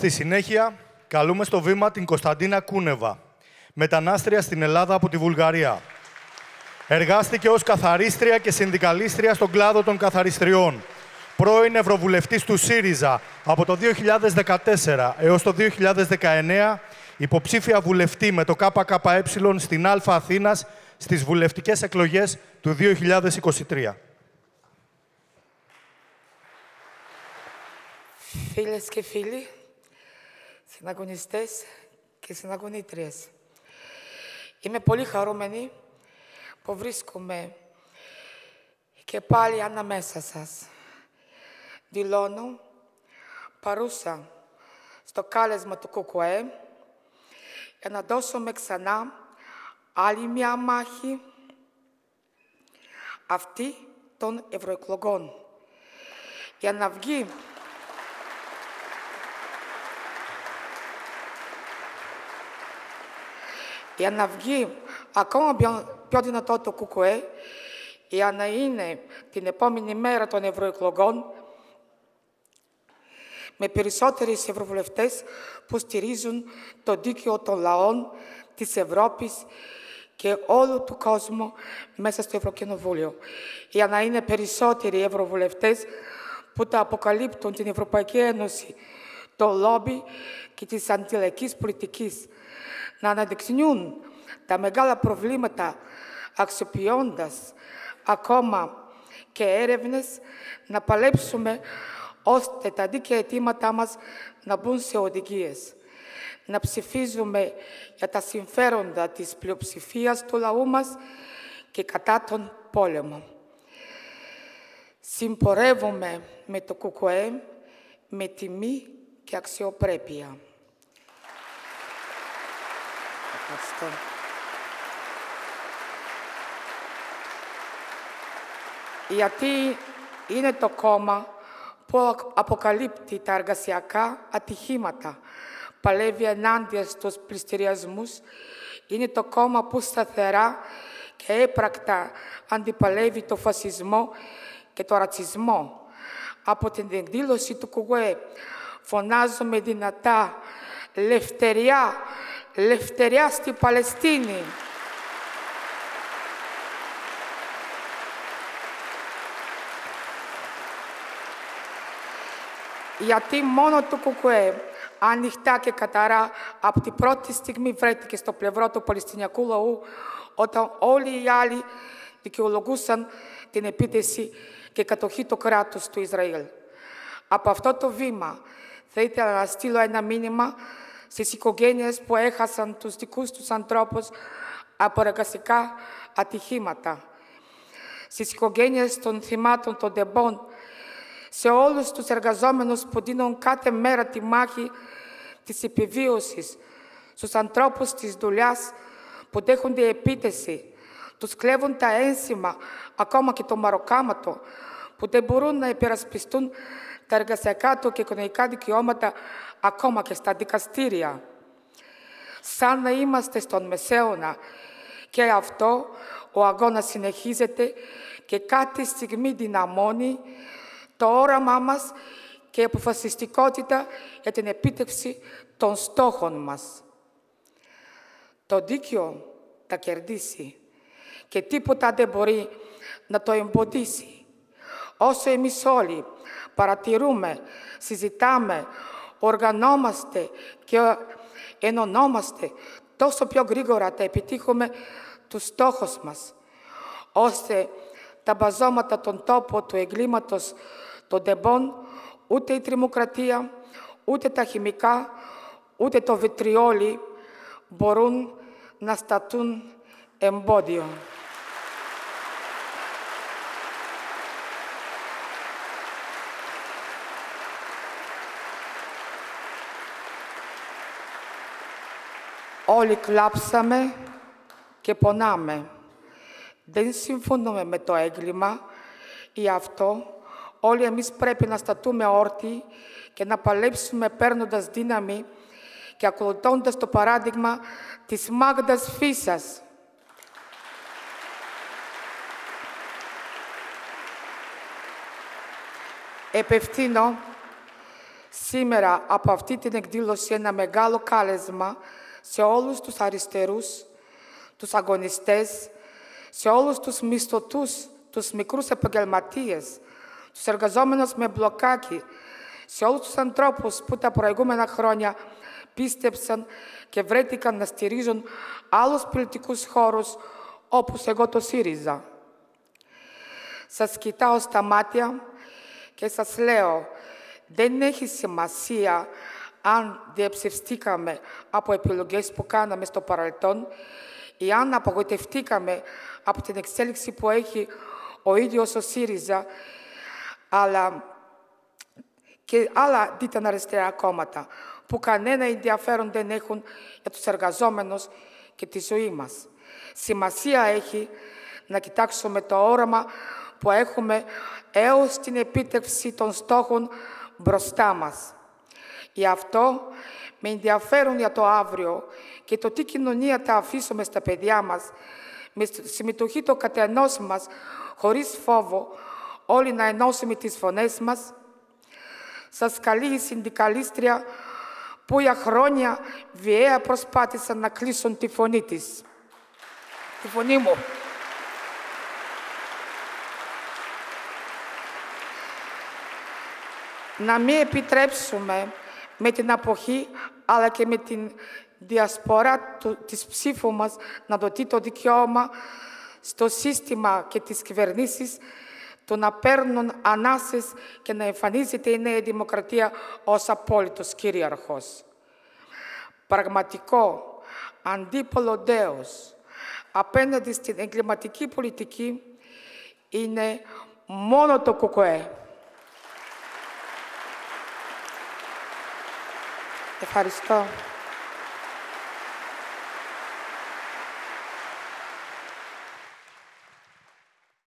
Στη συνέχεια, καλούμε στο βήμα την Κωνσταντίνα Κούνεβα, μετανάστρια στην Ελλάδα από τη Βουλγαρία. Εργάστηκε ως καθαρίστρια και συνδικαλίστρια στον κλάδο των καθαριστριών. Πρώην Ευρωβουλευτής του ΣΥΡΙΖΑ από το 2014 έως το 2019, υποψήφια βουλευτή με το ΚΚΕ στην Α Αθήνας στις βουλευτικές εκλογές του 2023. Φίλες και φίλοι, συναγωνιστές και συναγωνίτριες. Είμαι πολύ χαρούμενη που βρίσκομαι και πάλι αναμέσα σας. Δηλώνω παρούσα στο κάλεσμα του ΚΚΕ για να δώσουμε ξανά άλλη μια μάχη αυτή των ευρωεκλογών. Για να βγει για να βγει ακόμα πιο, πιο δυνατό το ΚΚΕ, για να είναι την επόμενη μέρα των ευρωεκλογών με περισσότερες ευρωβουλευτές που στηρίζουν το δίκαιο των λαών της Ευρώπης και όλου του κόσμου μέσα στο Ευρωκοινοβούλιο. Για να είναι περισσότεροι ευρωβουλευτές που τα αποκαλύπτουν την Ευρωπαϊκή Ένωση, το λόμπι και της αντιλαϊκής πολιτικής να αναδειξνούν τα μεγάλα προβλήματα αξιοποιώντας ακόμα και έρευνες, να παλέψουμε ώστε τα δίκαια αιτήματά μας να μπουν σε οδηγίες. Να ψηφίζουμε για τα συμφέροντα της πλειοψηφίας του λαού μας και κατά τον πόλεμο. Συμπορεύουμε με το ΚΚΕ με τιμή και αξιοπρέπεια. Ευχαριστώ. Γιατί είναι το κόμμα που αποκαλύπτει τα εργασιακά ατυχήματα, παλεύει ενάντια στους πληστηριασμούς, είναι το κόμμα που σταθερά και έπρακτα αντιπαλεύει το φασισμό και το ρατσισμό. Από την εκδήλωση του ΚΟΓΟΕ φωνάζουμε δυνατά «Λευτεριά, λευτεριά στη Παλαιστίνη». Γιατί μόνο το ΚΚΕ ανοιχτά και καταρά από την πρώτη στιγμή βρέθηκε στο πλευρό του Παλαιστινιακού λαού όταν όλοι οι άλλοι δικαιολογούσαν την επίθεση και κατοχή του κράτους του Ισραήλ. Από αυτό το βήμα θα ήθελα να στείλω ένα μήνυμα στις οικογένειες που έχασαν τους δικούς τους ανθρώπους από εργασικά ατυχήματα, στις οικογένειες των θυμάτων των τεμπών, σε όλους τους εργαζόμενους που δίνουν κάθε μέρα τη μάχη της επιβίωσης, στους ανθρώπους της δουλειάς που δέχονται επίθεση, τους κλέβουν τα ένσημα, ακόμα και το μαροκάματο, που δεν μπορούν να υπερασπιστούν τα εργασιακά του και οικονομικά δικαιώματα ακόμα και στα δικαστήρια. Σαν να είμαστε στον Μεσαίωνα και αυτό ο αγώνας συνεχίζεται και κάτι στιγμή δυναμώνει το όραμά μας και η αποφασιστικότητα για την επίτευξη των στόχων μας. Το δίκαιο θα κερδίσει και τίποτα δεν μπορεί να το εμποδίσει. Όσο εμείς όλοι παρατηρούμε, συζητάμε, οργανόμαστε και ενωνόμαστε, τόσο πιο γρήγορα θα επιτύχουμε τους στόχους μας, ώστε τα μπαζώματα των τόπων του εγκλήματος των τεμπών, ούτε η τριμοκρατία, ούτε τα χημικά, ούτε το βιτριόλι μπορούν να στατούν εμπόδιο. Όλοι κλάψαμε και πονάμε. Δεν συμφωνούμε με το έγκλημα, γι' αυτό όλοι εμείς πρέπει να στατούμε όρθιοι και να παλέψουμε παίρνοντας δύναμη και ακολουθώντας το παράδειγμα της Μάγδας Φύσας. Επευθύνω σήμερα από αυτή την εκδήλωση ένα μεγάλο κάλεσμα σε όλους τους αριστερούς, τους αγωνιστές, σε όλους τους μισθωτούς, τους μικρούς επαγγελματίες, τους εργαζόμενους με μπλοκάκι, σε όλους τους ανθρώπους που τα προηγούμενα χρόνια πίστεψαν και βρέθηκαν να στηρίζουν άλλους πολιτικούς χώρους όπως εγώ το ΣΥΡΙΖΑ. Σας κοιτάω στα μάτια και σας λέω δεν έχει σημασία αν διαψευστήκαμε από επιλογές που κάναμε στο παρελθόν ή αν απογοητευτήκαμε από την εξέλιξη που έχει ο ίδιος ο ΣΥΡΙΖΑ, αλλά και άλλα δίταν αριστερά κόμματα, που κανένα ενδιαφέρον δεν έχουν για τους εργαζόμενους και τη ζωή μας. Σημασία έχει να κοιτάξουμε το όραμα που έχουμε έως την επίτευξη των στόχων μπροστά μας. Γι' αυτό με ενδιαφέρον για το αύριο και το τι κοινωνία θα αφήσουμε στα παιδιά μας, με συμμετοχή το κατενός μας, χωρίς φόβο, όλοι να ενώσουμε τις φωνές μας. Σας καλεί η συνδικαλίστρια που για χρόνια βιαία προσπάθησαν να κλείσουν τη φωνή της. Τη φωνή μου. να μην επιτρέψουμε με την αποχή αλλά και με την διασπορά του, της ψήφου μας να δοθεί το δικαίωμα στο σύστημα και τις κυβερνήσεις το να παίρνουν ανάσες και να εμφανίζεται η νέα δημοκρατία ως απόλυτος κυρίαρχος. Πραγματικό αντίπολο δέος απέναντι στην εγκληματική πολιτική είναι μόνο το κουκουέ. Ευχαριστώ.